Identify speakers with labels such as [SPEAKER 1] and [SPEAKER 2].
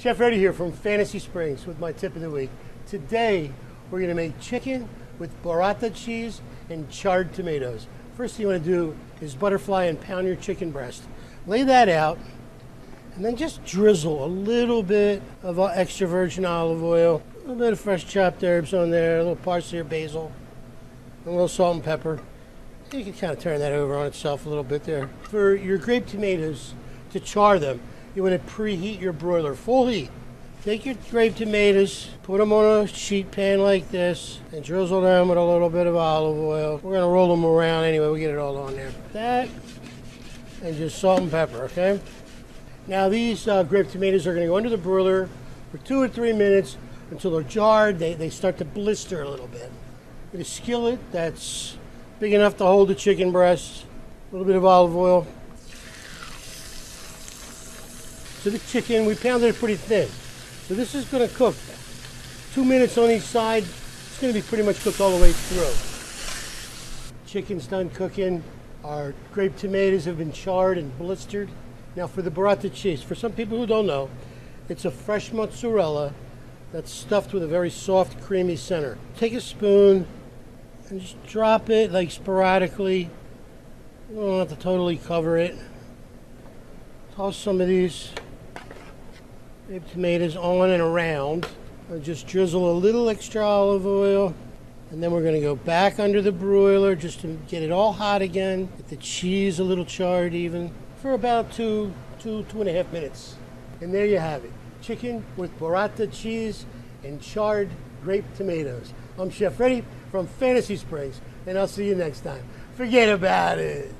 [SPEAKER 1] Chef Freddy here from Fantasy Springs with my tip of the week. Today, we're going to make chicken with burrata cheese and charred tomatoes. First thing you want to do is butterfly and pound your chicken breast. Lay that out, and then just drizzle a little bit of uh, extra virgin olive oil, a little bit of fresh chopped herbs on there, a little parsley or basil, a little salt and pepper. You can kind of turn that over on itself a little bit there. For your grape tomatoes, to char them, you want to preheat your broiler full heat. Take your grape tomatoes, put them on a sheet pan like this, and drizzle them with a little bit of olive oil. We're going to roll them around anyway, we get it all on there. That, and just salt and pepper, okay? Now these uh, grape tomatoes are going to go under the broiler for two or three minutes until they're jarred. They, they start to blister a little bit. Get a skillet that's big enough to hold the chicken breast, a little bit of olive oil. So the chicken, we pounded it pretty thin. So this is going to cook two minutes on each side. It's going to be pretty much cooked all the way through. Chicken's done cooking. Our grape tomatoes have been charred and blistered. Now for the burrata cheese, for some people who don't know, it's a fresh mozzarella that's stuffed with a very soft, creamy center. Take a spoon, and just drop it like sporadically. You don't have to totally cover it. Toss some of these grape tomatoes on and around. And just drizzle a little extra olive oil. And then we're going to go back under the broiler just to get it all hot again. Get the cheese a little charred even for about two, two, two and a half minutes. And there you have it. Chicken with burrata cheese and charred grape tomatoes. I'm Chef Freddy from Fantasy Springs, and I'll see you next time. Forget about it.